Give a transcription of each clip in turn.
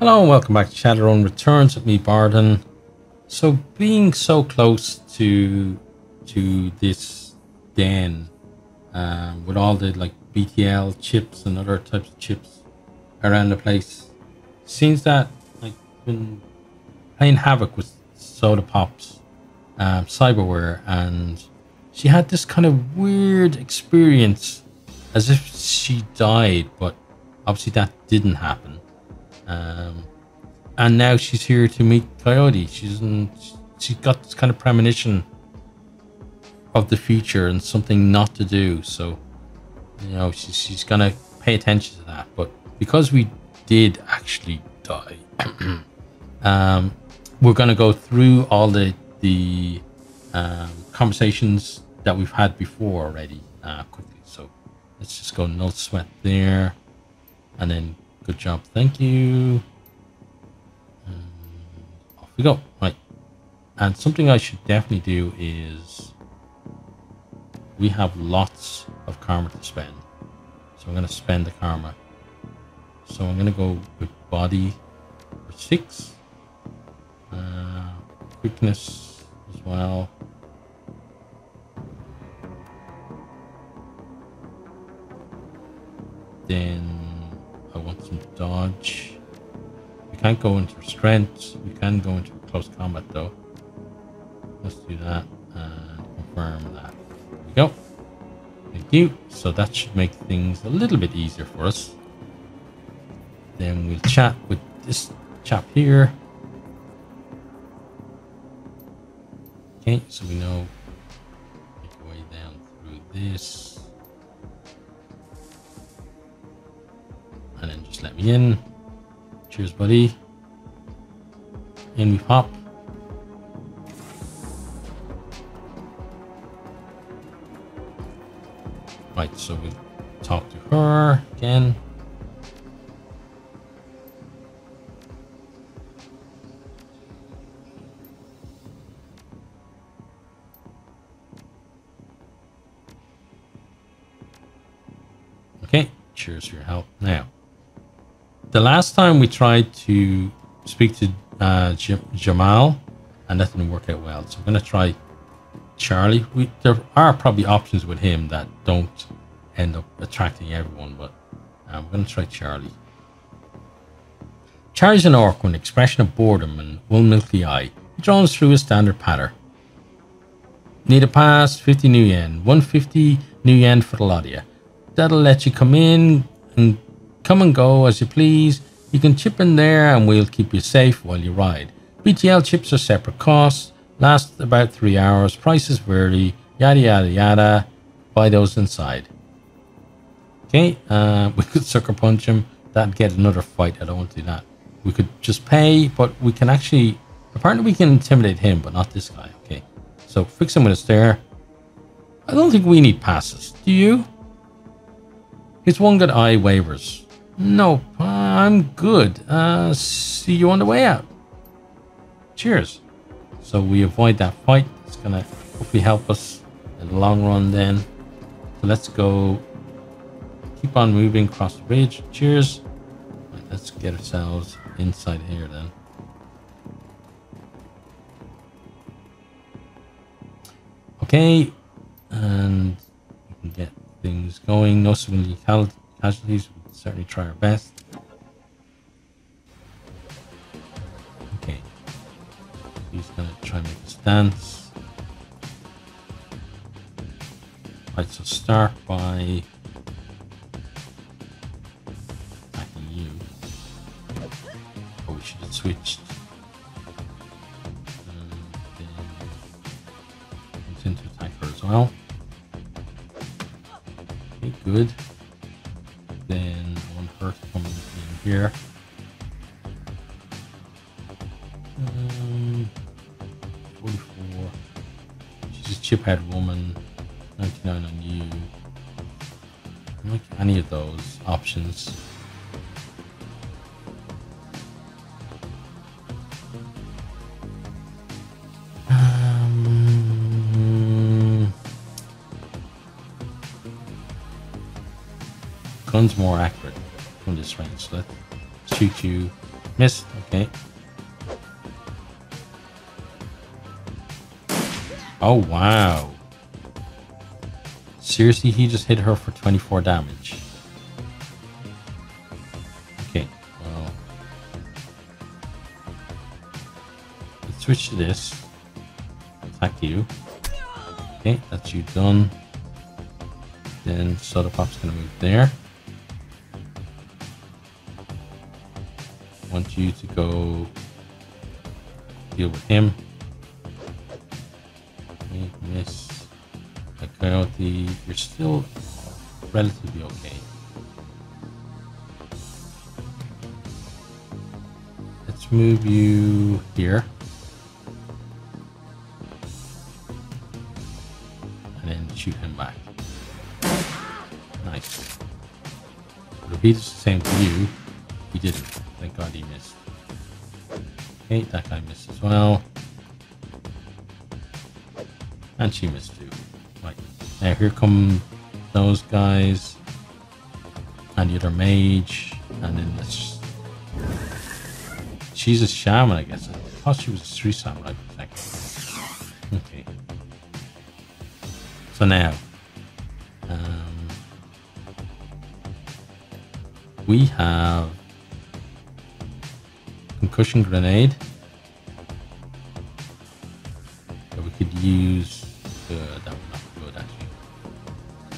Hello and welcome back to Shadowrun Returns with me, Bardon. So being so close to to this den, um, with all the like BTL chips and other types of chips around the place, seems that like been playing havoc with soda pops, um, cyberware, and she had this kind of weird experience, as if she died, but obviously that didn't happen. Um, and now she's here to meet Coyote. She's in, she's got this kind of premonition of the future and something not to do. So, you know, she's, gonna pay attention to that. But because we did actually die, um, we're gonna go through all the the um, conversations that we've had before already uh, quickly. So let's just go no sweat there, and then Good job. Thank you. And off we go. Right. And something I should definitely do is we have lots of karma to spend. So I'm going to spend the karma. So I'm going to go with body for six. Uh, quickness as well. Then I want some dodge. We can't go into strength. We can go into close combat though. Let's do that and confirm that. There we go. Thank you. So that should make things a little bit easier for us. Then we'll chat with this chap here. Okay, so we know way down through this. Just let me in. Cheers, buddy. In we pop. Right, so we talk to her again. The last time we tried to speak to uh, Jamal, and that didn't work out well. So I'm going to try Charlie. We, there are probably options with him that don't end up attracting everyone, but I'm going to try Charlie. Charlie's an orc with an expression of boredom and one milky eye. He drones through his standard patter. Need a pass? 50 new yen. 150 new yen for the you. That'll let you come in and Come and go as you please. You can chip in there and we'll keep you safe while you ride. BTL chips are separate costs, last about three hours, prices vary, yada yada yada. Buy those inside. Okay, uh, we could sucker punch him. That'd get another fight. I don't want to do that. We could just pay, but we can actually. Apparently, we can intimidate him, but not this guy. Okay, so fix him with a stare. I don't think we need passes. Do you? His one good eye wavers. Nope, I'm good. Uh, see you on the way out. Cheers. So we avoid that fight. It's gonna hopefully help us in the long run then. So let's go. Keep on moving across the bridge. Cheers. Right, let's get ourselves inside here then. Okay, and we can get things going. No civilian casualties certainly try our best. Okay. He's gonna try and make a stance. Right, so start by attacking you. Oh, we should have switched. And then into attack her as well. Options. Um, gun's more accurate from this range. So let's shoot you Missed. Okay. Oh, wow. Seriously, he just hit her for 24 damage. Switch to this. Attack you. Okay, that's you done. Then Soda Pop's gonna move there. Want you to go deal with him. Okay, miss. A coyote, you're still relatively okay. Let's move you here. Shoot him back. Nice. Does the same to you, he didn't. Thank God he missed. Okay, that guy missed as well. And she missed too. Right. Now here come those guys. And the other mage. And then this. She's a shaman, I guess. I thought she was a street samurai So now. Um, we have concussion grenade that we could use. Uh, that would not be good actually.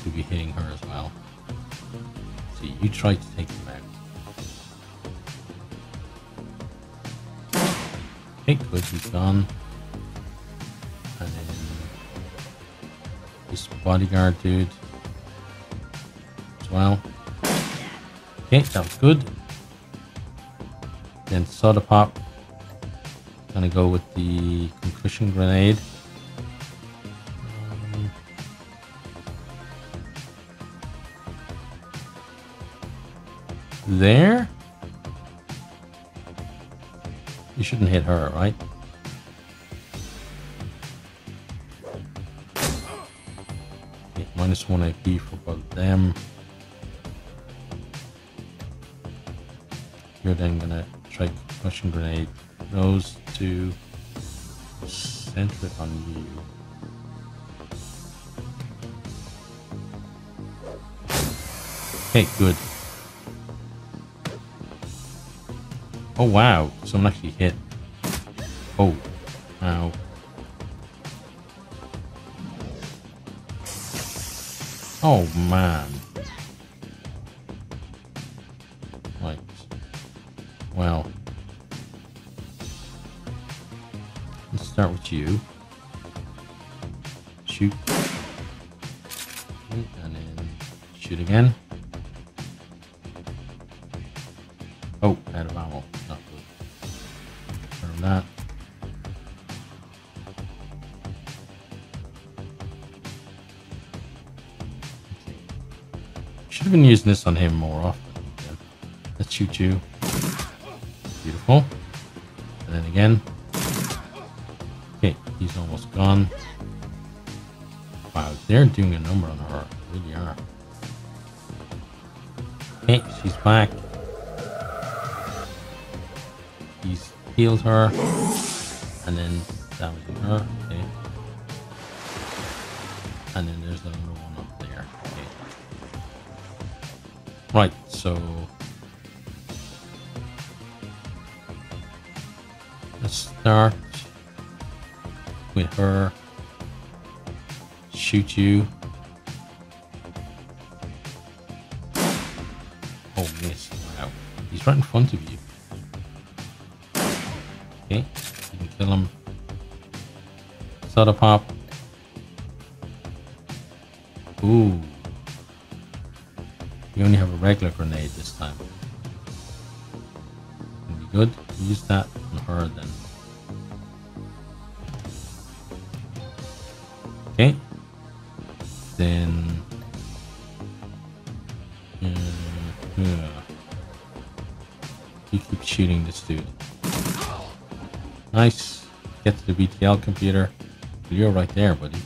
To be hitting her as well. So you try to take them out. Okay, good, he's gone. Bodyguard dude as well. Okay, that was good. Then soda pop. Gonna go with the concussion grenade. There? Okay, minus one AP for both them. You're then gonna try concussion grenade those two center it on you. Okay, good. Oh wow, someone actually hit. Oh, ow. Oh man. Right. Well. Let's start with you. Shoot. And then shoot again. This on him more often. Yeah. Let's shoot you. Beautiful. And then again. Okay, he's almost gone. Wow, they're doing a number on her. They really are. Okay, she's back. He's healed her. And then damaging her. Okay. And then there's another one so let's start with her. Shoot you. Oh, miss. Wow. He's right in front of you. Okay. You can kill him. Soda pop. Ooh. You only have a regular grenade this time. Be good. Use that on her then. Okay. Then. Uh, yeah. You keep shooting this dude. Nice. Get to the BTL computer. You're right there, buddy.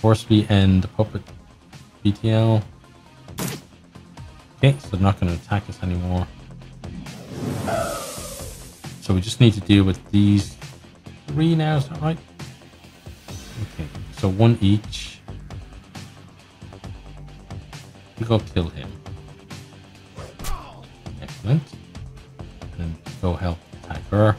Forcibly and the puppet BTL. Okay, so they're not going to attack us anymore. So we just need to deal with these three now, is that right? Okay, so one each. We go kill him. Excellent. Then go help attack her.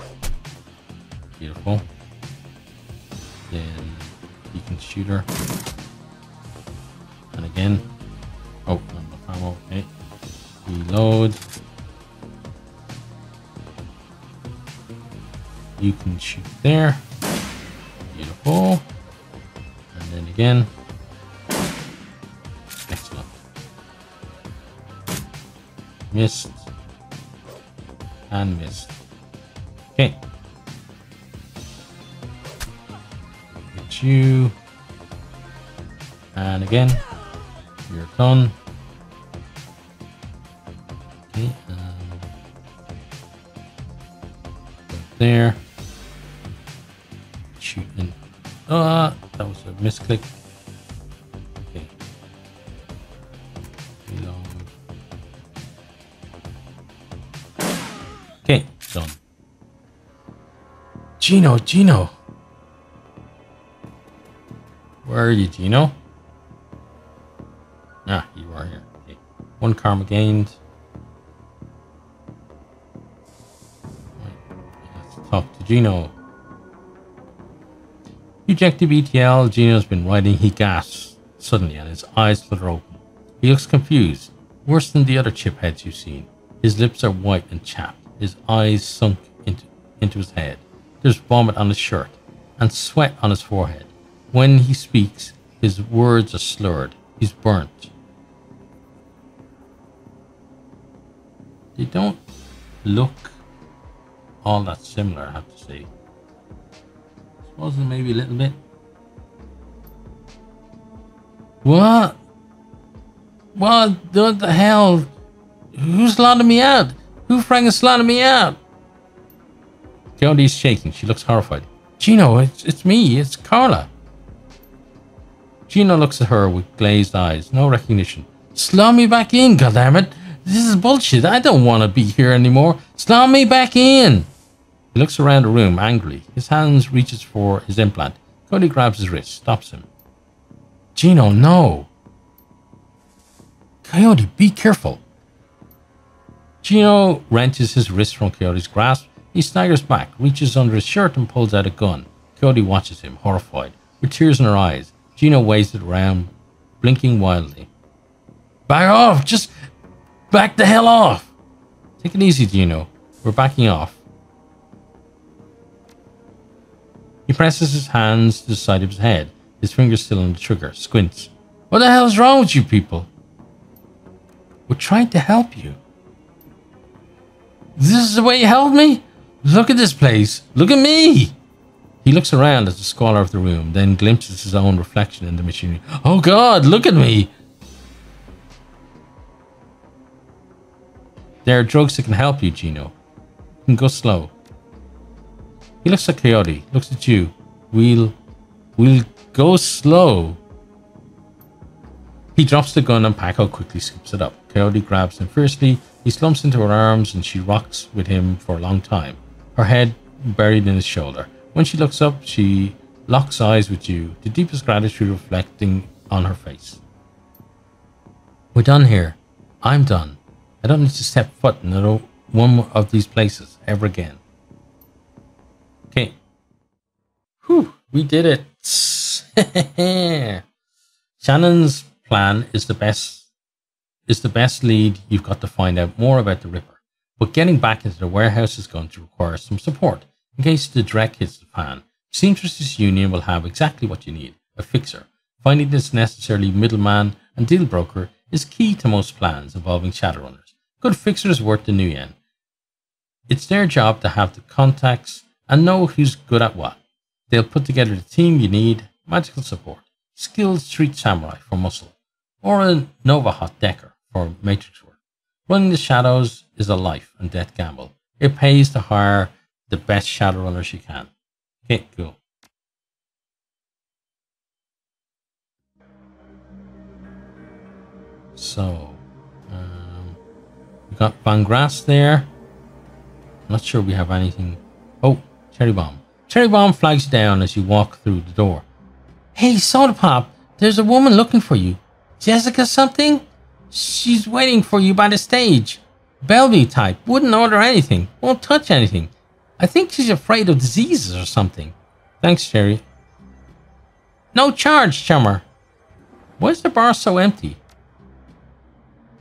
Shooting. Ah, that was a misclick. Okay. Reload. Okay, done. Gino, Gino. Where are you, Gino? Ah, you are here. Okay. One karma gained. Talk to Gino. Ejected BTL, Gino's been riding. He gasps suddenly and his eyes flutter open. He looks confused, worse than the other chipheads you've seen. His lips are white and chapped, his eyes sunk into, into his head. There's vomit on his shirt and sweat on his forehead. When he speaks, his words are slurred. He's burnt. They don't look all that similar, I have to say. Suppose maybe a little bit. What? What? What the hell? Who's slotted me out? Who frank slotted me out? Cody's shaking. She looks horrified. Gino, it's, it's me. It's Carla. Gino looks at her with glazed eyes. No recognition. Slam me back in, goddammit. This is bullshit. I don't want to be here anymore. Slam me back in. He looks around the room angrily. His hands reaches for his implant. Cody grabs his wrist, stops him. Gino, no. Coyote, be careful. Gino wrenches his wrist from Coyote's grasp. He staggers back, reaches under his shirt, and pulls out a gun. Coyote watches him, horrified. With tears in her eyes, Gino waves it around, blinking wildly. Back off! Just back the hell off! Take it easy, Gino. We're backing off. He presses his hands to the side of his head, his fingers still on the trigger, squints. What the hell is wrong with you people? We're trying to help you. This is the way you help me? Look at this place. Look at me. He looks around at the squalor of the room, then glimpses his own reflection in the machinery. Oh God, look at me. There are drugs that can help you, Gino. You can go slow. He looks at Coyote, looks at you. We'll... We'll go slow. He drops the gun and Paco quickly scoops it up. Coyote grabs him fiercely. He slumps into her arms and she rocks with him for a long time, her head buried in his shoulder. When she looks up, she locks eyes with you, the deepest gratitude reflecting on her face. We're done here. I'm done. I don't need to step foot in another one of these places ever again. Okay. Whew, we did it. Shannon's plan is the best is the best lead. You've got to find out more about the Ripper. But getting back into the warehouse is going to require some support. In case the dreck hits the fan, Seamstresses Union will have exactly what you need, a fixer. Finding this necessarily middleman and deal broker is key to most plans involving Shadowrunners. Good fixers worth the new yen. It's their job to have the contacts and know who's good at what. They'll put together the team you need, magical support, skilled street samurai for muscle, or a Nova Hot Decker for matrix work. Running the shadows is a life and death gamble. It pays to hire the best shadow runners you can. Okay, cool. So, um, we got Van Grass there. Not sure we have anything. Oh, Cherry Bomb. Cherry Bomb flags you down as you walk through the door. Hey, Soda Pop, there's a woman looking for you. Jessica something? She's waiting for you by the stage. Bellevue type, wouldn't order anything, won't touch anything. I think she's afraid of diseases or something. Thanks, Cherry. No charge, chummer. Why is the bar so empty?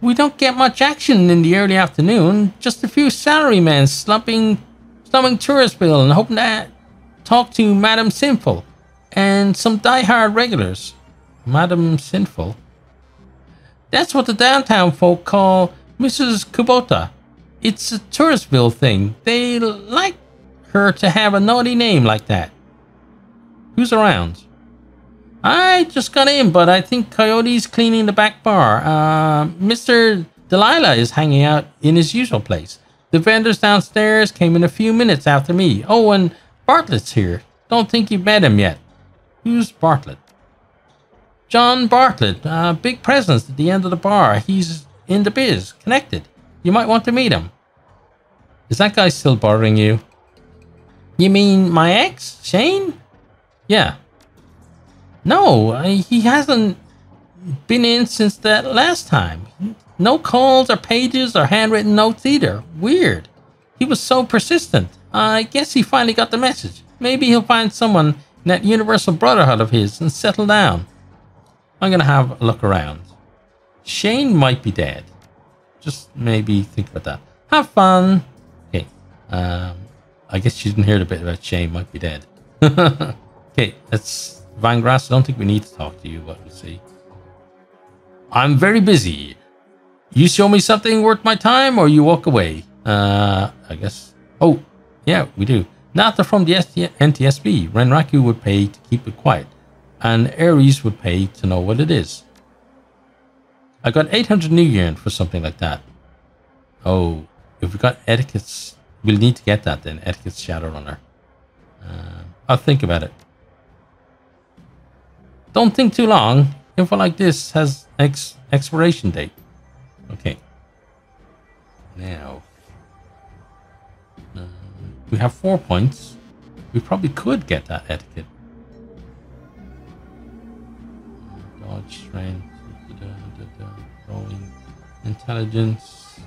We don't get much action in the early afternoon. Just a few salarymen slumping, slumming tourist bill and hoping to talk to Madam Sinful and some die-hard regulars. Madam Sinful? That's what the downtown folk call Mrs. Kubota. It's a touristville thing. They like her to have a naughty name like that. Who's around? I just got in, but I think Coyote's cleaning the back bar. Uh, Mr. Delilah is hanging out in his usual place. The vendors downstairs came in a few minutes after me. Oh, and Bartlett's here. Don't think you've met him yet. Who's Bartlett? John Bartlett. Uh, big presence at the end of the bar. He's in the biz, connected. You might want to meet him. Is that guy still bothering you? You mean my ex, Shane? Yeah, no, he hasn't been in since that last time. No calls or pages or handwritten notes either. Weird. He was so persistent. I guess he finally got the message. Maybe he'll find someone in that Universal Brotherhood of his and settle down. I'm gonna have a look around. Shane might be dead. Just maybe think about that. Have fun. Okay. Um, I guess you didn't hear the bit about Shane might be dead. okay, let's Van Grass, I don't think we need to talk to you, but we'll see. I'm very busy. You show me something worth my time or you walk away. Uh, I guess. Oh, yeah, we do. Nata from the NTSB. Renraku would pay to keep it quiet. And Ares would pay to know what it is. I got 800 new yen for something like that. Oh, if we got etiquette's, we'll need to get that then. Etiquette's Shadowrunner. Uh, I'll think about it. Don't think too long. Info like this has ex expiration date. Okay. Now. Uh, we have four points. We probably could get that etiquette. Dodge, strength, rolling, intelligence.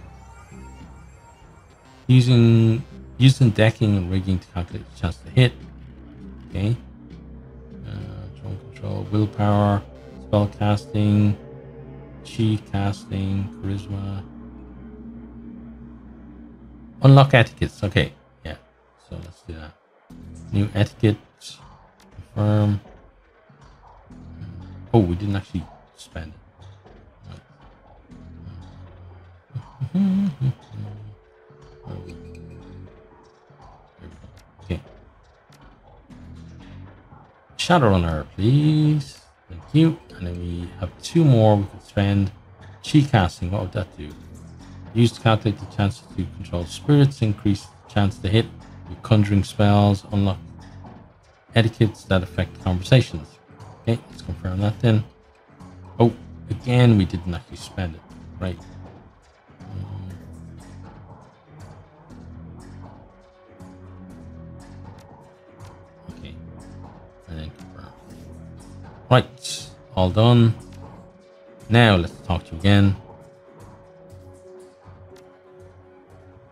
Using using decking and rigging to calculate the chance to hit. Okay control, willpower, spell casting, chi casting, charisma. Unlock etiquettes. Okay. So let's do that. New etiquette. Confirm. Hmm. Oh, we didn't actually spend it. Okay. Shadowrunner, please. Thank you. And then we have two more we can spend. Chi casting, what would that do? Use to calculate the chance to control spirits, increase the chance to hit conjuring spells, unlock etiquettes that affect conversations. Okay, let's confirm that then. Oh, again, we didn't actually spend it. Right. Um, right, all done. Now let's talk to you again.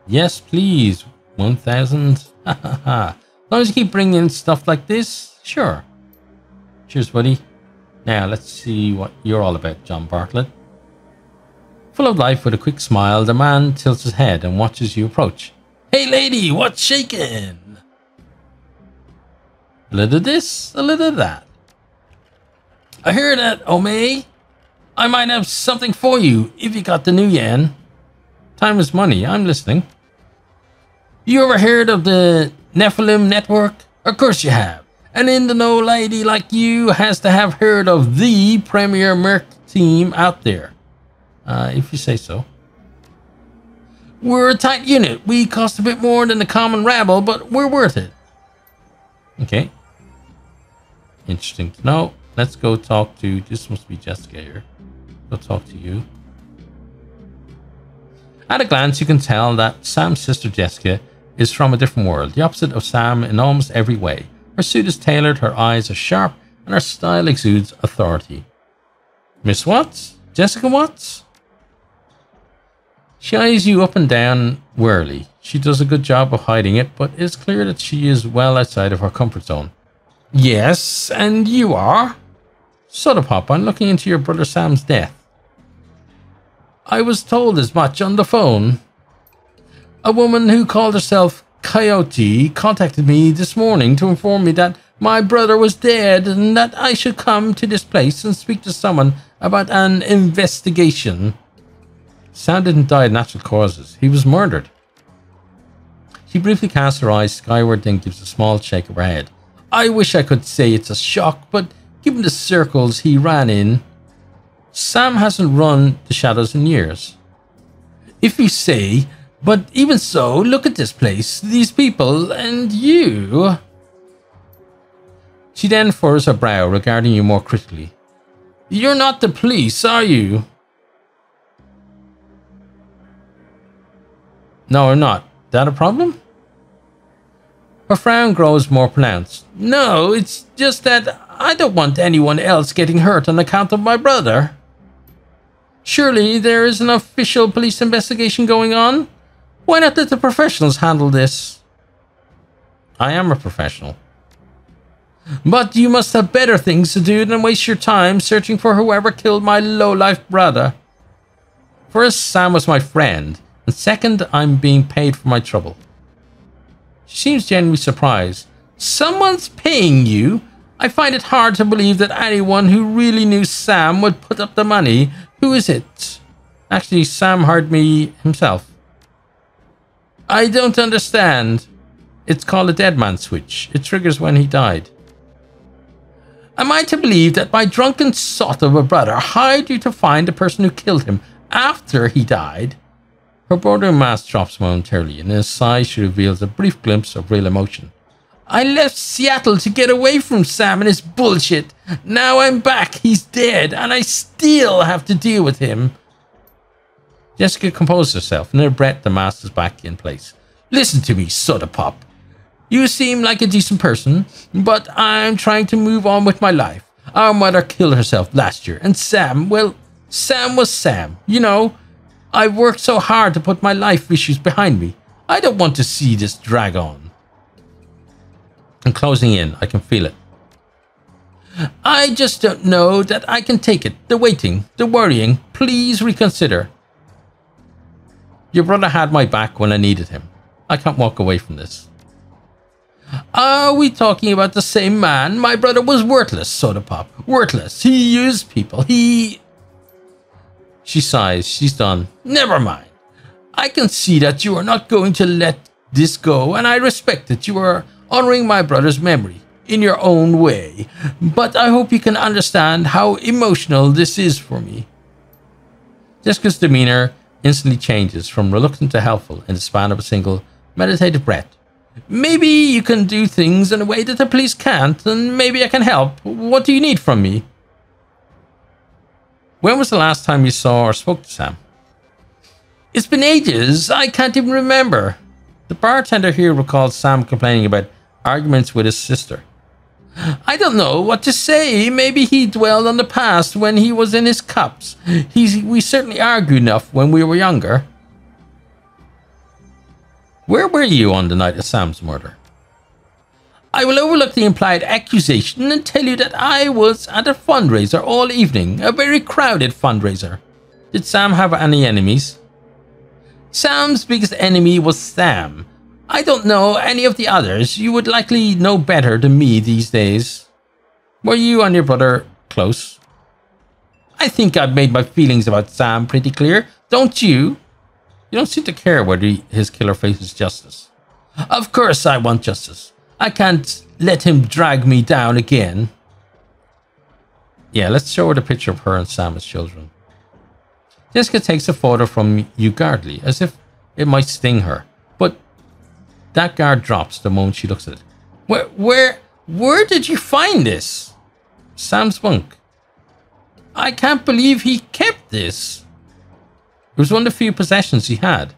Yes, please. 1000. As long as you keep bringing in stuff like this, sure. Cheers, buddy. Now, let's see what you're all about, John Bartlett. Full of life with a quick smile, the man tilts his head and watches you approach. Hey, lady, what's shaking? A little of this, a little of that. I hear that, Omae. I might have something for you if you got the new yen. Time is money. I'm listening. You ever heard of the Nephilim Network? Of course you have. An in the know lady like you has to have heard of the premier merc team out there. Uh, if you say so. We're a tight unit. We cost a bit more than the common rabble, but we're worth it. Okay. Interesting to know. Let's go talk to, this must be Jessica here. Go talk to you. At a glance, you can tell that Sam's sister Jessica is from a different world, the opposite of Sam in almost every way. Her suit is tailored, her eyes are sharp, and her style exudes authority. Miss Watts? Jessica Watts? She eyes you up and down warily. She does a good job of hiding it, but it's clear that she is well outside of her comfort zone. Yes, and you are? Soda Pop, I'm looking into your brother Sam's death. I was told as much on the phone. A woman who called herself Coyote contacted me this morning to inform me that my brother was dead and that I should come to this place and speak to someone about an investigation. Sam didn't die of natural causes. He was murdered. She briefly casts her eyes skyward, then gives a small shake of her head. I wish I could say it's a shock, but given the circles he ran in, Sam hasn't run the shadows in years. If you say, but even so, look at this place, these people, and you. She then furrows her brow, regarding you more critically. You're not the police, are you? No, I'm not. That a problem? Her frown grows more pronounced. No, it's just that I don't want anyone else getting hurt on account of my brother. Surely there is an official police investigation going on? Why not let the professionals handle this? I am a professional. But you must have better things to do than waste your time searching for whoever killed my low-life brother. First, Sam was my friend, and second, I'm being paid for my trouble. She seems genuinely surprised. Someone's paying you? I find it hard to believe that anyone who really knew Sam would put up the money. Who is it? Actually, Sam hired me himself. I don't understand. It's called a dead man switch. It triggers when he died. Am I to believe that my drunken sot of a brother hired you to find the person who killed him after he died? Her broader mask drops momentarily, and in a sigh she reveals a brief glimpse of real emotion. I left Seattle to get away from Sam and his bullshit. Now I'm back, he's dead, and I still have to deal with him. Jessica composed herself, and a breath the mask is back in place. Listen to me, soda pop. You seem like a decent person, but I'm trying to move on with my life. Our mother killed herself last year, and Sam, well, Sam was Sam. You know, I've worked so hard to put my life issues behind me. I don't want to see this drag on. I'm closing in. I can feel it. I just don't know that I can take it. The waiting, the worrying. Please reconsider. Your brother had my back when I needed him. I can't walk away from this. Are we talking about the same man? My brother was worthless, Soda Pop. Worthless. He used people. He... She sighs. She's done. Never mind. I can see that you are not going to let this go, and I respect that you are honoring my brother's memory in your own way. But I hope you can understand how emotional this is for me. Jessica's demeanor instantly changes from reluctant to helpful in the span of a single meditative breath. Maybe you can do things in a way that the police can't, and maybe I can help. What do you need from me? When was the last time you saw or spoke to Sam? It's been ages. I can't even remember. The bartender here recalls Sam complaining about arguments with his sister. I don't know what to say. Maybe he dwelled on the past when he was in his cups. He's, we certainly argued enough when we were younger. Where were you on the night of Sam's murder? I will overlook the implied accusation and tell you that I was at a fundraiser all evening, a very crowded fundraiser. Did Sam have any enemies? Sam's biggest enemy was Sam. I don't know any of the others. You would likely know better than me these days. Were you and your brother close? I think I've made my feelings about Sam pretty clear, don't you? You don't seem to care whether his killer faces justice. Of course I want justice. I can't let him drag me down again. Yeah, let's show her the picture of her and Sam as children. Jessica takes a photo from you guardly, as if it might sting her. That guard drops the moment she looks at it. Where, where, where did you find this? Sam's bunk. I can't believe he kept this. It was one of the few possessions he had.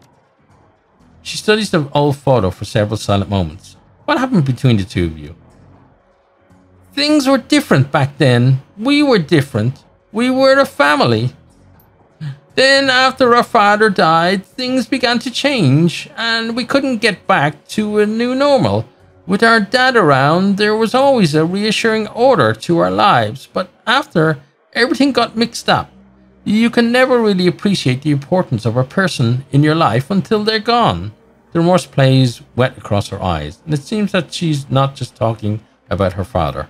She studies the old photo for several silent moments. What happened between the two of you? Things were different back then. We were different. We were a family. Then, after our father died, things began to change, and we couldn't get back to a new normal. With our dad around, there was always a reassuring order to our lives, but after, everything got mixed up. You can never really appreciate the importance of a person in your life until they're gone. The remorse plays wet across her eyes, and it seems that she's not just talking about her father.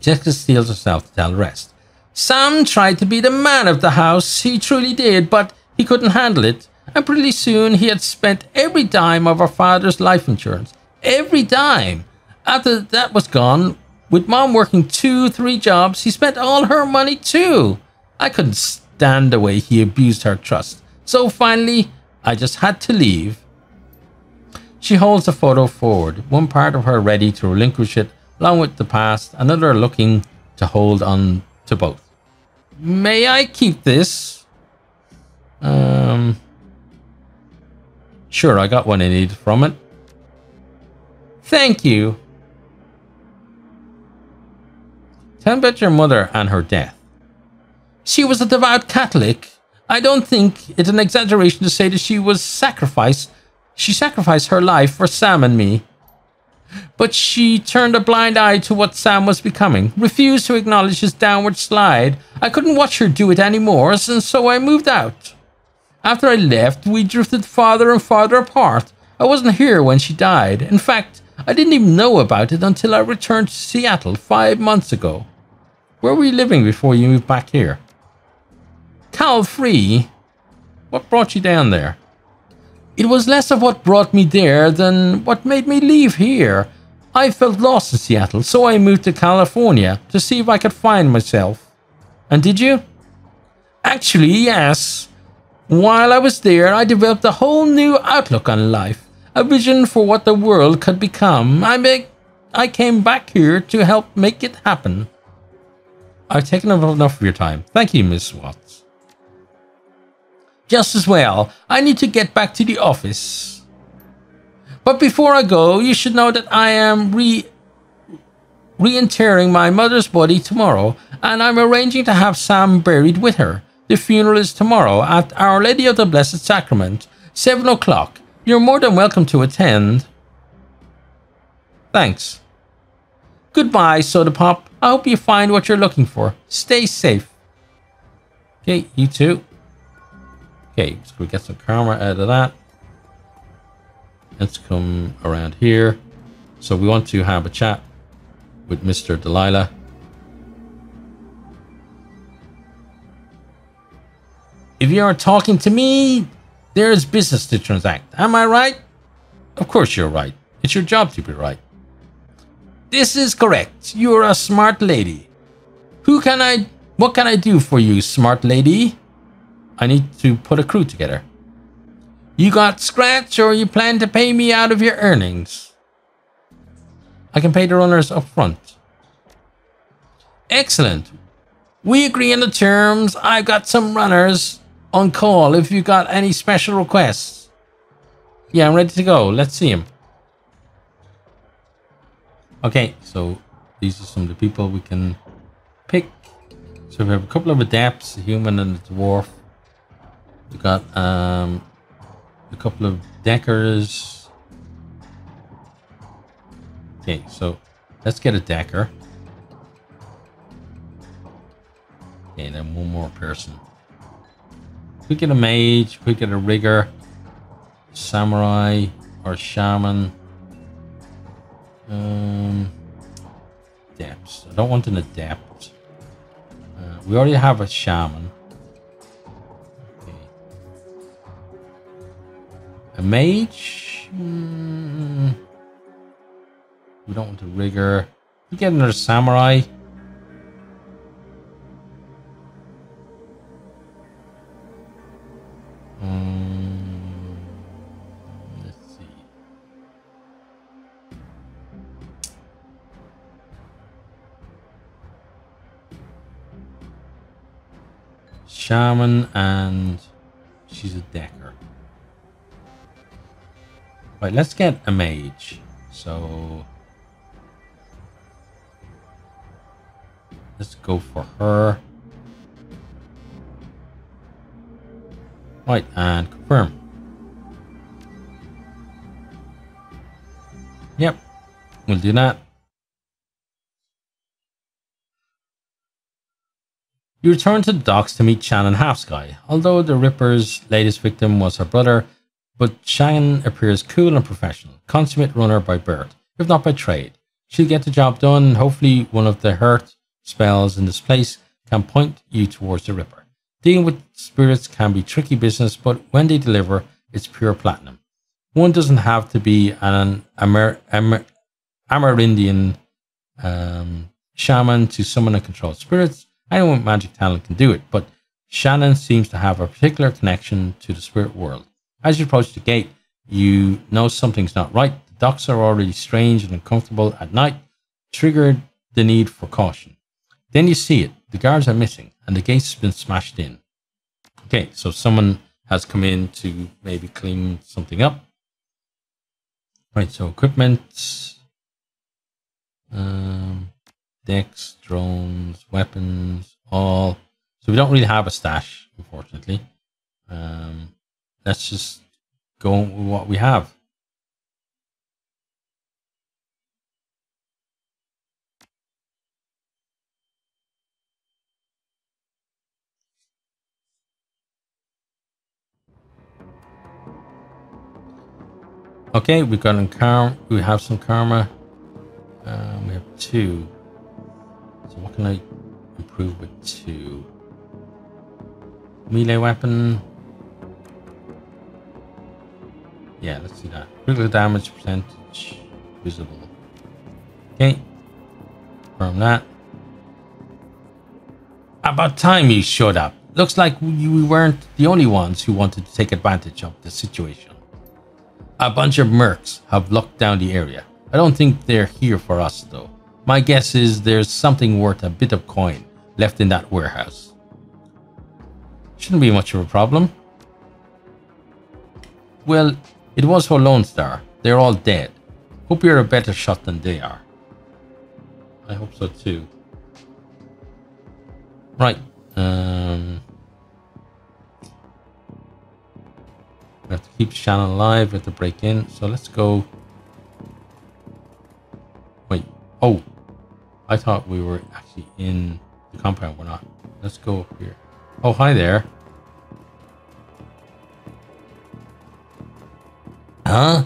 Jessica steels herself to tell the rest. Sam tried to be the man of the house, he truly did, but he couldn't handle it, and pretty soon he had spent every dime of our father's life insurance. Every dime. After that was gone, with mom working two, three jobs, he spent all her money too. I couldn't stand the way he abused her trust. So finally, I just had to leave. She holds the photo forward, one part of her ready to relinquish it along with the past, another looking to hold on to both. May I keep this? Um, sure, I got what I need from it. Thank you. Tell about your mother and her death. She was a devout Catholic. I don't think it's an exaggeration to say that she was sacrificed. She sacrificed her life for Sam and me. But she turned a blind eye to what Sam was becoming, refused to acknowledge his downward slide. I couldn't watch her do it anymore, and so I moved out. After I left, we drifted farther and farther apart. I wasn't here when she died. In fact, I didn't even know about it until I returned to Seattle five months ago. Where were you living before you moved back here? CalFree? What brought you down there? It was less of what brought me there than what made me leave here. I felt lost in Seattle, so I moved to California to see if I could find myself. And did you? Actually, yes. While I was there, I developed a whole new outlook on life, a vision for what the world could become. I make, I came back here to help make it happen. I've taken up enough of your time. Thank you, Miss Watts. Just as well, I need to get back to the office. But before I go, you should know that I am re reinterring my mother's body tomorrow, and I'm arranging to have Sam buried with her. The funeral is tomorrow at Our Lady of the Blessed Sacrament, 7 o'clock. You're more than welcome to attend. Thanks. Goodbye, Soda Pop. I hope you find what you're looking for. Stay safe. Okay, you too. Okay, so we get some karma out of that. Let's come around here. So we want to have a chat with Mr. Delilah. If you are talking to me, there is business to transact. Am I right? Of course you're right. It's your job to be right. This is correct. You're a smart lady. Who can I... What can I do for you, smart lady? I need to put a crew together. You got scratch or you plan to pay me out of your earnings? I can pay the runners up front. Excellent. We agree on the terms. I've got some runners on call if you got any special requests. Yeah, I'm ready to go. Let's see him. Okay, so these are some of the people we can pick. So we have a couple of adepts, a human and a dwarf. We got um, a couple of deckers. Okay, so let's get a decker. Okay, then one more person. We get a mage, we get a rigger, samurai, or shaman. Um, depths. I don't want an adept. Uh, we already have a shaman. A mage? Mm. We don't want a rigger. We get another samurai. Um, let's see. Shaman and she's a decker. Right, let's get a mage. So let's go for her. Right, and confirm. Yep, we'll do that. You return to the docks to meet Shannon Halfsky. Although the Ripper's latest victim was her brother, but Shannon appears cool and professional, consummate runner by birth, if not by trade. She'll get the job done, and hopefully one of the hurt spells in this place can point you towards the Ripper. Dealing with spirits can be tricky business, but when they deliver, it's pure platinum. One doesn't have to be an Amer- Amer- Amerindian um, shaman to summon and control spirits. Anyone with magic talent can do it, but Shannon seems to have a particular connection to the spirit world. As you approach the gate, you know something's not right. The docks are already strange and uncomfortable at night, triggered the need for caution. Then you see it. The guards are missing, and the gate's been smashed in. Okay, so someone has come in to maybe clean something up. Right, so equipment, um, decks, drones, weapons, all. So we don't really have a stash, unfortunately. Um, let's just go with what we have. Okay, we've got an karma. We have some karma. Um, we have two. So what can I improve with two? Melee weapon. Yeah, let's do that. Critical damage percentage visible. Okay. From that. About time you showed up. Looks like we weren't the only ones who wanted to take advantage of the situation. A bunch of mercs have locked down the area. I don't think they're here for us though. My guess is there's something worth a bit of coin left in that warehouse. Shouldn't be much of a problem. Well, it was for Lone Star. They're all dead. Hope you're a better shot than they are. I hope so too. Right. Um, We have to keep Shannon alive. We have to break in. So let's go. Wait. Oh. I thought we were actually in the compound. We're not. Let's go up here. Oh, hi there. Huh?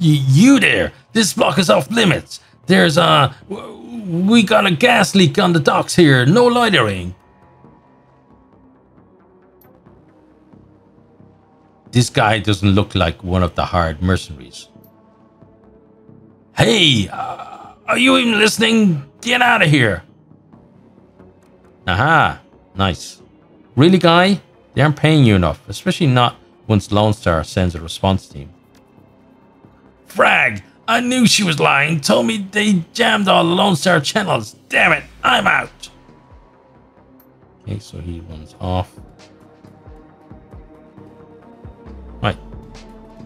Y you there? This block is off limits. There's a... We got a gas leak on the docks here. No loitering. This guy doesn't look like one of the hired mercenaries. Hey, uh, are you even listening? Get out of here. Aha, nice. Really, guy? They aren't paying you enough, especially not once Lone Star sends a response team. Frag! I knew she was lying. Told me they jammed all the Lone Star channels. Damn it, I'm out. Okay, so he runs off. Right.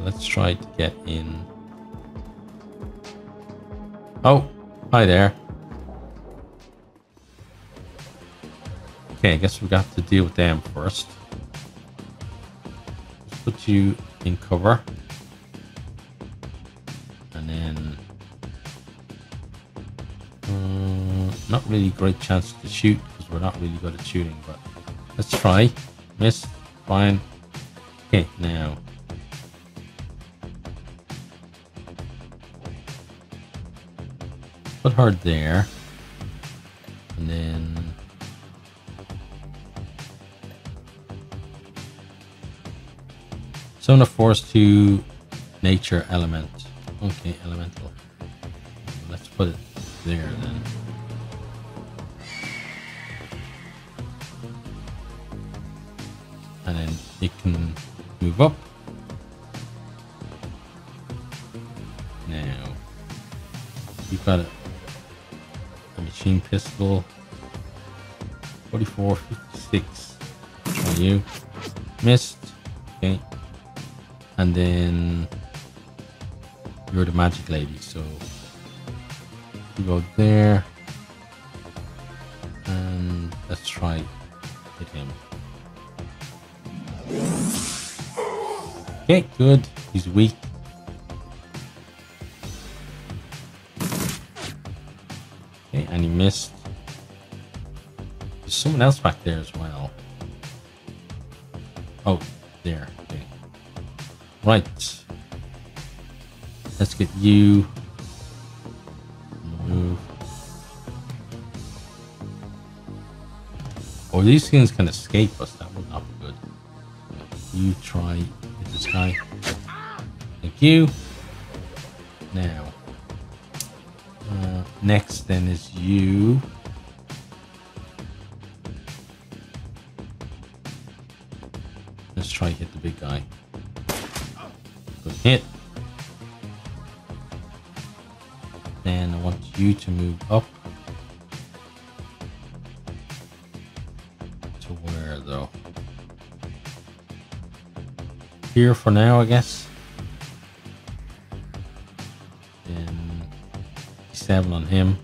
Let's try to get in. Oh, hi there. Okay, I guess we got to deal with them first. Let's put you in cover. And then... Uh, not really great chance to shoot because we're not really good at shooting, but let's try. Miss. Fine. Okay, now Put her there. And then... Zone of Force to Nature Element. Okay, Elemental. Let's put it there then. And then it can move up. Now, you've got a machine pistol 44 56 on you. Missed. Okay. And then you're the magic lady, so you go there. And let's try hit him. Okay, good. He's weak. Okay, and he missed. There's someone else back there as well. Oh, there. Okay. Right. Let's get you. Move. Oh, these things can escape us. That would not be good. You try hit this guy. Thank you. Now. Uh, next then is you. Let's try hit the big guy. You to move up. To where though? Here for now, I guess. Then seven on him.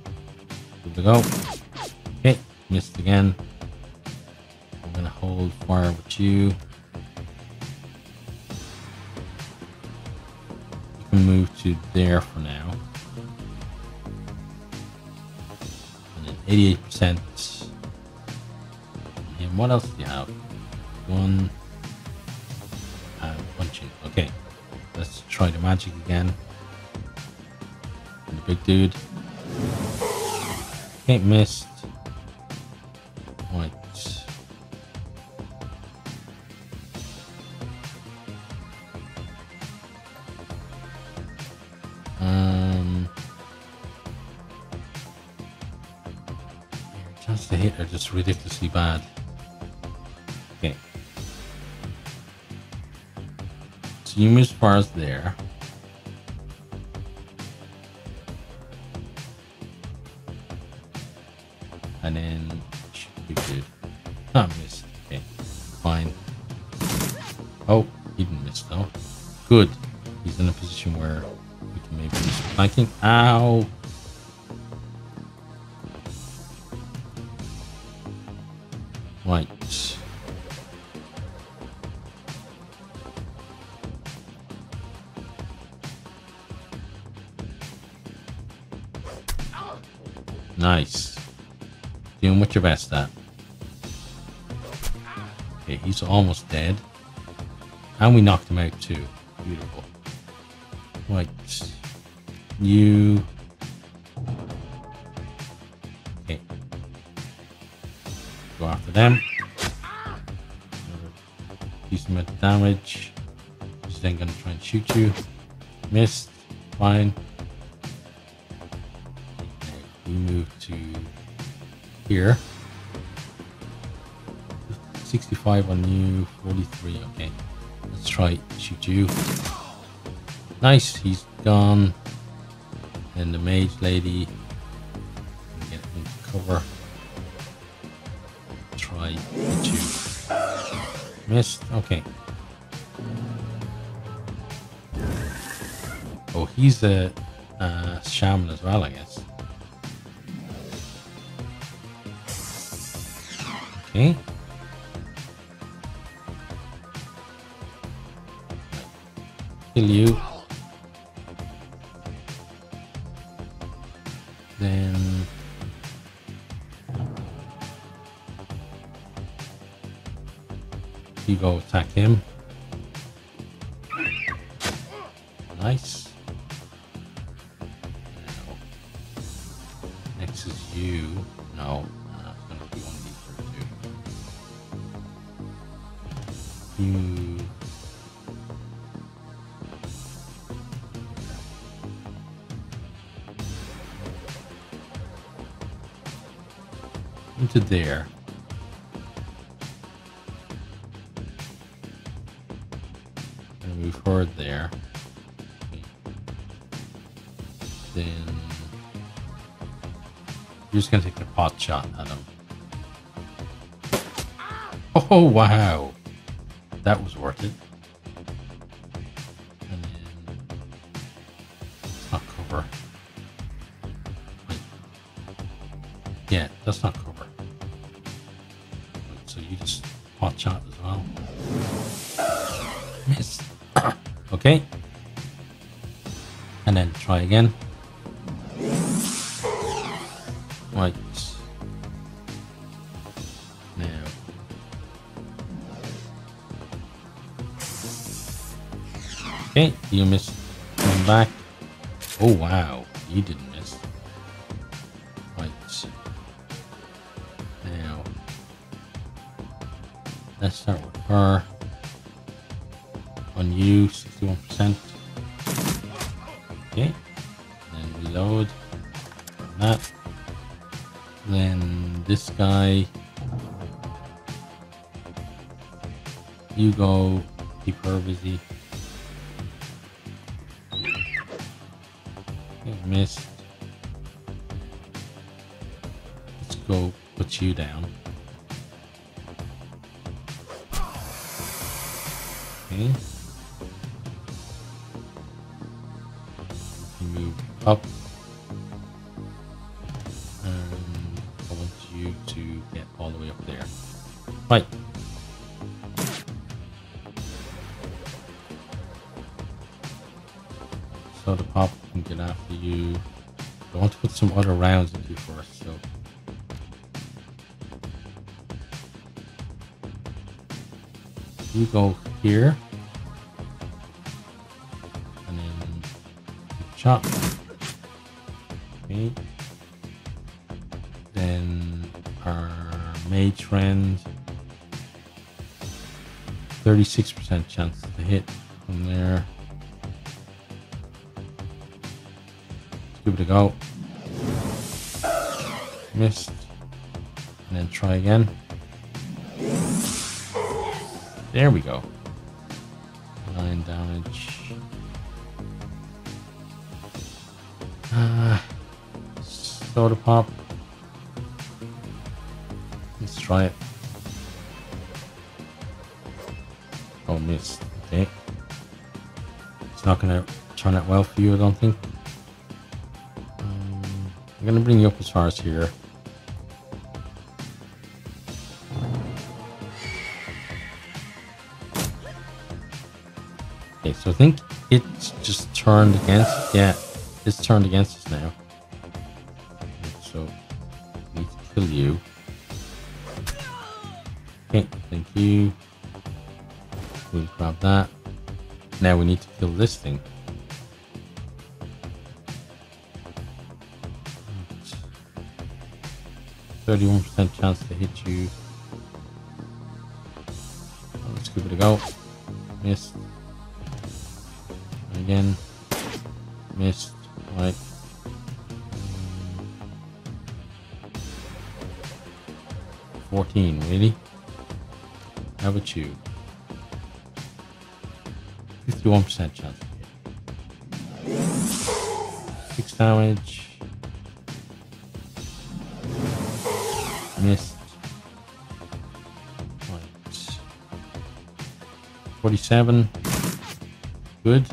Good to go. Okay, missed again. I'm gonna hold fire with you. Move to there for now. 88%. And what else do you have? One. Uh. Okay. Let's try the magic again. And the big dude. Can't missed. Ridiculously bad. Okay. So you move as far as there. And then should be good. Ah, missed. Okay, fine. Oh, he didn't miss though. Good. He's in a position where we can maybe do some flanking. Ow! Doing what your best at. Okay, he's almost dead. And we knocked him out too. Beautiful. Right. You. Okay. Go after them. Amount of damage. He's then gonna try and shoot you. Missed. Fine. Here. 65 on you, 43, okay. Let's try shoot you. Nice, he's gone. And the mage lady get into cover. Try you. Missed, okay. Oh, he's a, a shaman as well, I guess. Okay. Kill you. Then you go attack him. Nice. Next is you. No, there. And move forward there. Then you're just gonna take the pot shot at him. Oh, wow. That was worth it. And then... It's not cover. Yeah, that's not cover. Okay. And then try again. Go put you down. Okay. Move up. And I want you to get all the way up there. Right. So the pop can get after you. I want to put some other rounds into You go here. And then chop. Okay. Then our mage friend. 36% chance to hit from there. Let's give it a go. Missed. And then try again. There we go. Nine damage. Uh, soda pop. Let's try it. Oh, missed. Okay. It's not gonna turn out well for you, I don't think. Um, I'm gonna bring you up as far as here. So I think it's just turned against. Yeah, it's turned against us now. So, I need to kill you. Okay, thank you. We'll grab that. Now we need to kill this thing. Thirty-one percent chance to hit you. Let's give it a go. Missed. Again. Missed. Fourteen, really? How about you? 51% chance 6 damage. Missed. Right. 47. Good.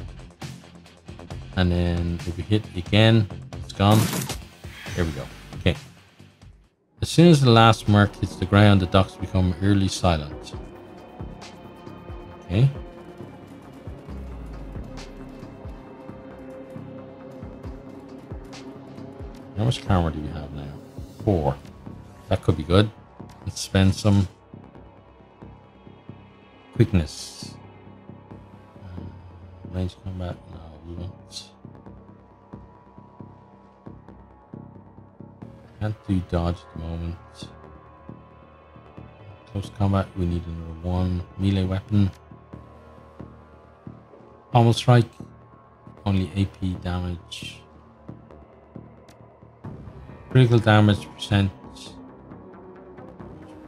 And then if we hit again, it's gone. There we go. Okay. As soon as the last mark hits the ground, the ducks become eerily silent. Okay. How much karma do we have now? Four. That could be good. Let's spend some quickness. Can't dodge at the moment. Close combat, we need another one. Melee weapon. Almost strike. Only AP damage. Critical damage percent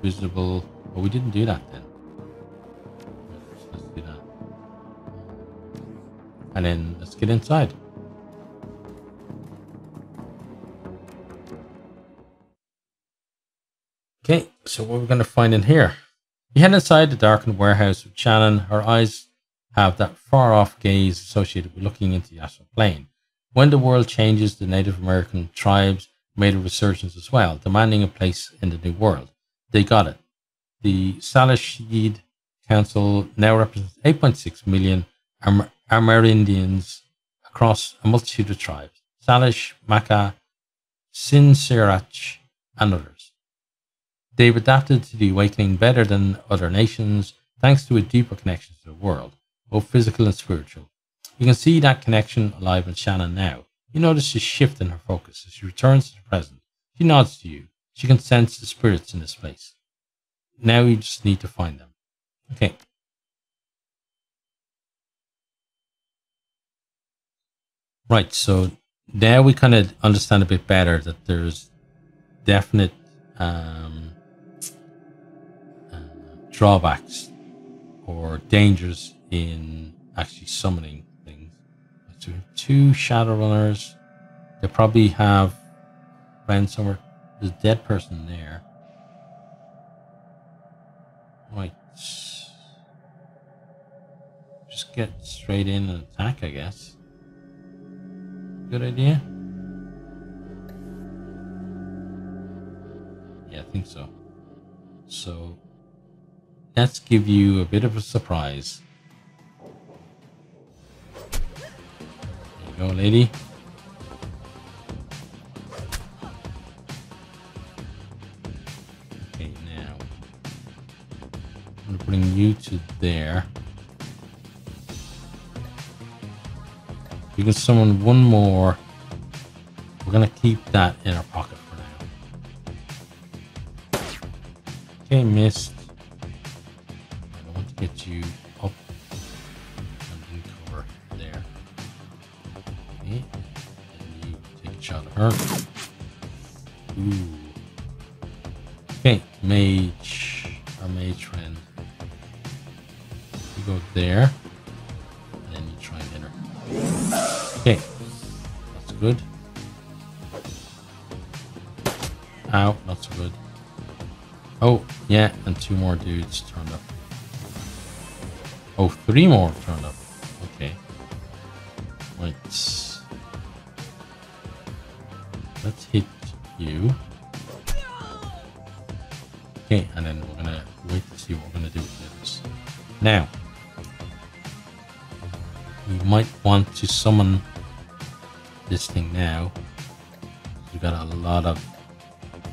visible. Oh, we didn't do that then. Let's do that. And then let's get inside. Okay, so what we're going to find in here? You head inside the darkened warehouse with Shannon. Her eyes have that far off gaze associated with looking into the astral plane. When the world changes, the Native American tribes made a resurgence as well, demanding a place in the new world. They got it. The Salish Council now represents 8.6 million Am- Amerindians across a multitude of tribes Salish, Makah, Sinsearach, and others. They've adapted to the awakening better than other nations thanks to a deeper connection to the world, both physical and spiritual. You can see that connection alive in Shannon now. You notice a shift in her focus as she returns to the present. She nods to you. She can sense the spirits in this place. Now you just need to find them. Okay. Right, so now we kind of understand a bit better that there's definite um, drawbacks or dangers in actually summoning things. So two Shadowrunners. They probably have friends somewhere. There's a dead person there. Right. Just get straight in and attack, I guess. Good idea? Yeah, I think so. So, let's give you a bit of a surprise. There you go, lady. Okay, now. I'm going to bring you to there. You can summon one more. We're gonna keep that in our pocket for now. Okay, missed. Get you up and in cover there. Okay, and you take a shot at her. Ooh. Okay, mage, our mage friend. You go there. And you try and hit her. Okay. That's good. Ow, not so good. Oh, yeah, and two more dudes turned up. Three more turned up. Okay. Right. Let's hit you. Okay, and then we're gonna wait to see what we're gonna do with this. Now, you might want to summon this thing now. We've got a lot of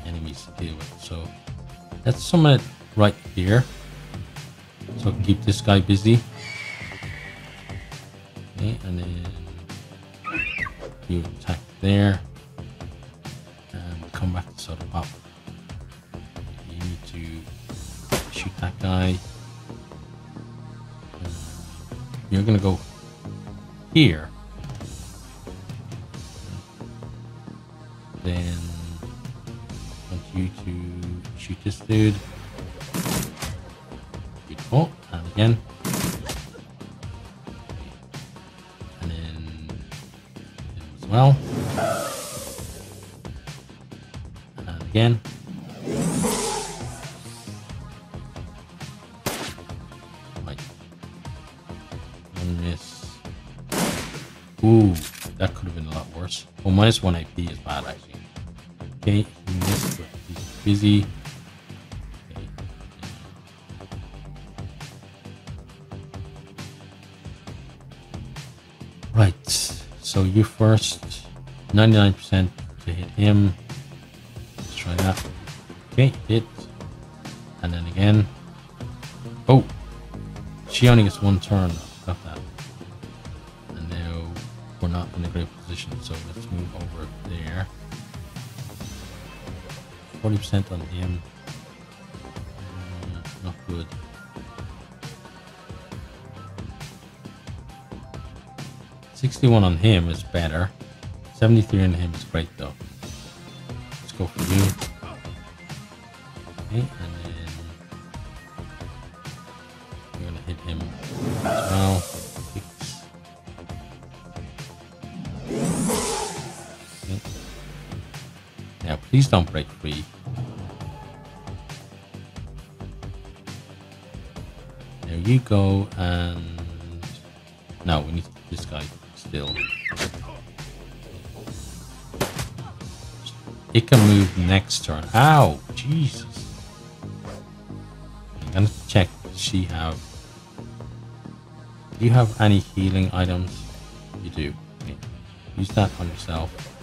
enemies to deal with. So let's summon it right here. So keep this guy busy. Attack Ooh, that could have been a lot worse. Oh, minus one AP is bad actually. Okay, he missed, but he's busy. Okay. Right, so you first. 99% to hit him. Let's try that. Okay, hit. And then again. Oh, she only gets one turn. Position, so let's move over there. 40% on him. Mm, not good. Sixty-one on him is better. Seventy-three on him is great though. Let's go for you. Please don't break free. There you go and no, we need this guy still. It can move next turn. Ow! Jesus. I'm gonna check. Does she have? Do you have any healing items? You do. Use that on yourself.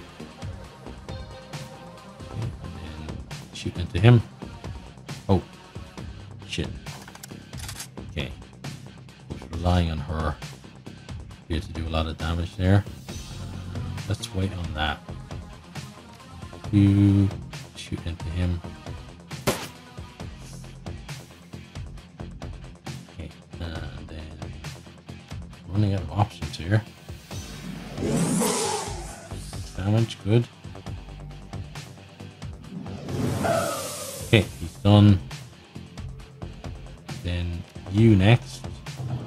Into him. Oh, shit. Okay. relying on her appear to do a lot of damage there. Uh, let's wait on that. You shoot into him. Okay, and then running out of options here. Damage, good. Done. Then you next.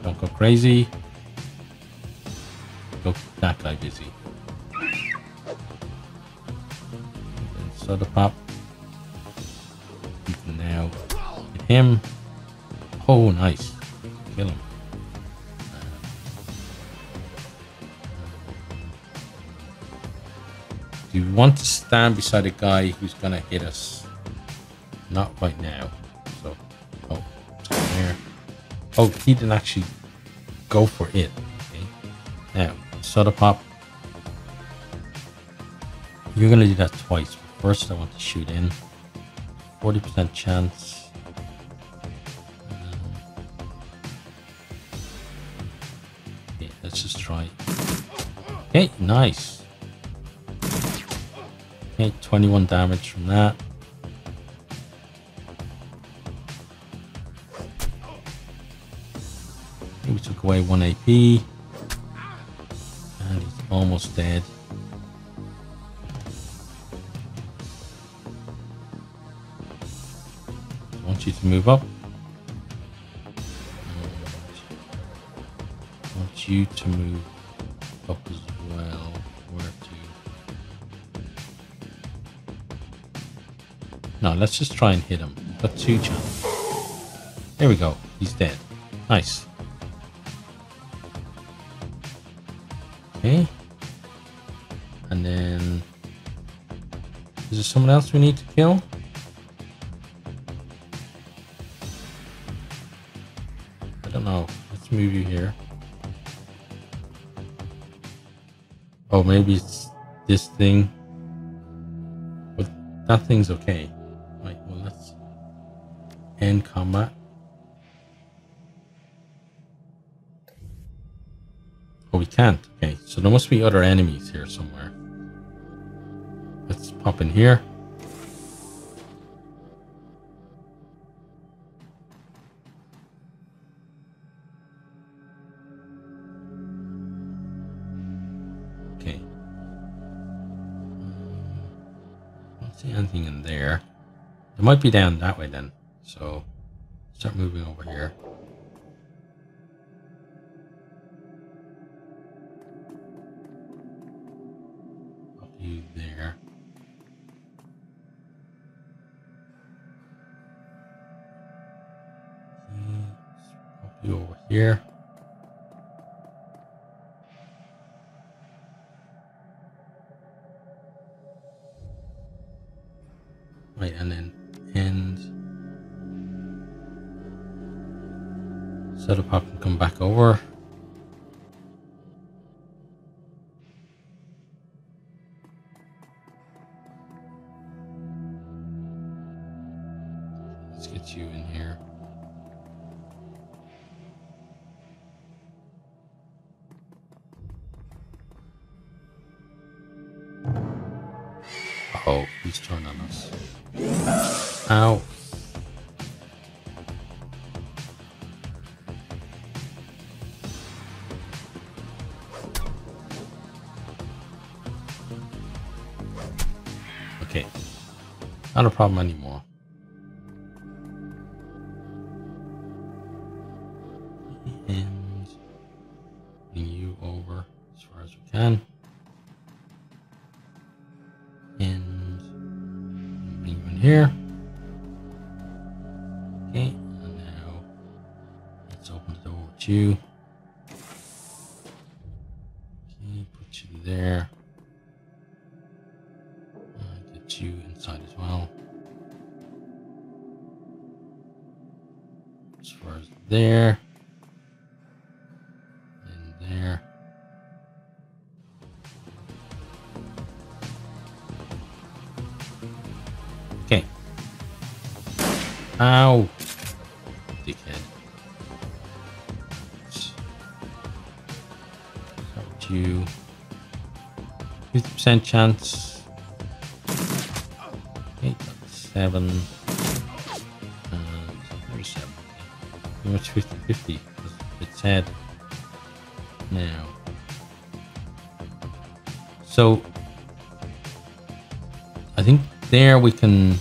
Don't go crazy go that guy busy. Then soda pop. You can now hit him. Oh, nice. Kill him. Do you want to stand beside a guy who's gonna hit us? Not right now. So, oh, here. Oh, he didn't actually go for it. Okay. Now, soda pop. You're gonna do that twice. First, I want to shoot in. 40% chance. Okay, let's just try. Okay, nice. Okay, 21 damage from that. Away 1 AP And he's almost dead. I want you to move up. I want you to move up as well. Where to? No, let's just try and hit him. Got two chances. There we go. He's dead. Nice. Okay. And then... Is there someone else we need to kill? I don't know. Let's move you here. Oh, maybe it's this thing. But that thing's okay. Right, well, let's end combat. Oh, we can't. Okay, so there must be other enemies here somewhere. Let's pop in here. Okay. Hmm, don't see anything in there. It might be down that way then. So start moving over here. Here. Oh, he's on us. Ow. Okay. Not a problem anymore. 50% chance. Eight, seven. Uh, 37. Pretty much 50 50. It said now. So I think there we can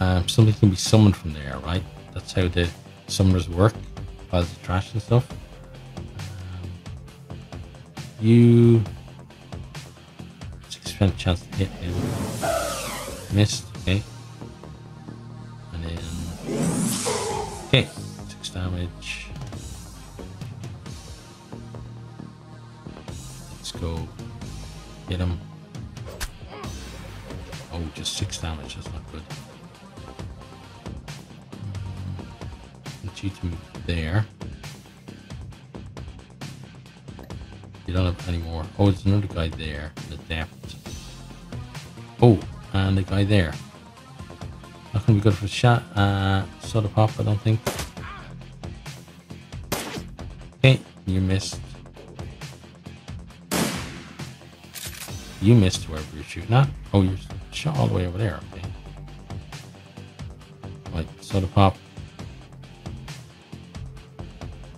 um, something can be summoned from there, right? That's how the summoners work, piles of trash and stuff. Um, you chance to hit him. Missed, okay. And then okay, six damage. Let's go hit him. Oh, just six damage. That's not good. Want you to move there. You don't have any more. Oh, there's another guy there. The depth. The guy there. Not gonna be good for a shot. Uh, soda pop. I don't think. Okay, you missed. You missed wherever you're shooting at. Oh, you're shot all the way over there. Okay. Right, soda pop.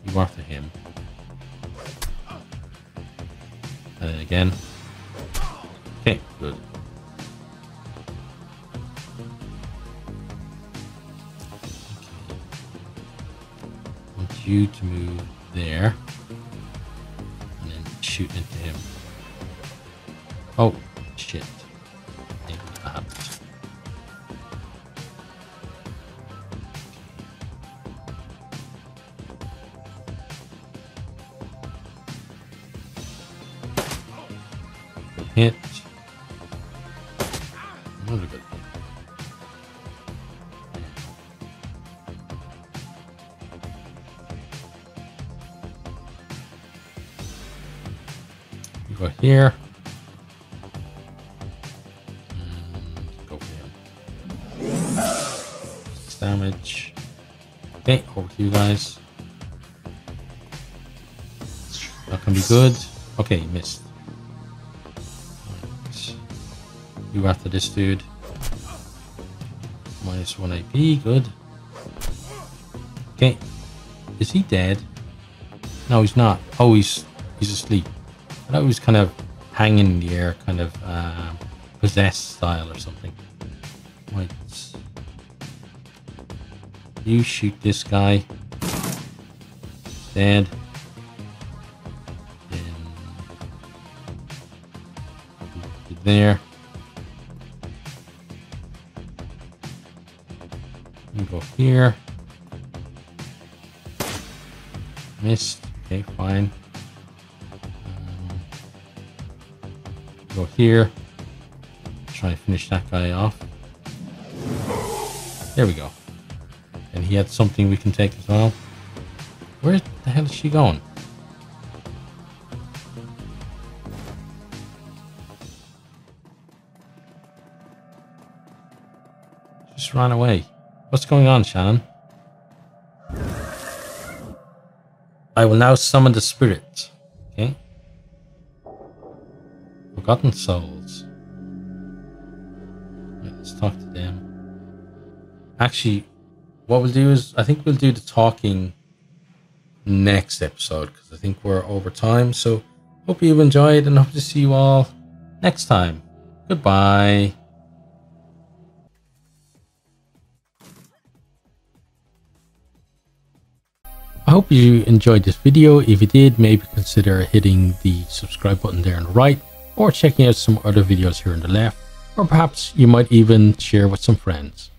You after him. And then again. Good. Okay, missed. You after this dude. Minus one AP, good. Okay. Is he dead? No, he's not. Oh, he's he's asleep. I thought he was kind of hanging in the air, kind of uh, possessed style or something. Right. You shoot this guy. Dead. There. You go here. Missed. Okay, fine. Um, go here. Try and finish that guy off. There we go. And he had something we can take as well. Where the hell is she going? Just ran away. What's going on, Shannon? I will now summon the spirit. Okay. Forgotten souls. Right, let's talk to them. Actually, what we'll do is I think we'll do the talking next episode because I think we're over time. So hope you've enjoyed and hope to see you all next time. Goodbye. Hope you enjoyed this video. If you did, maybe consider hitting the subscribe button there on the right or checking out some other videos here on the left. Or perhaps you might even share with some friends.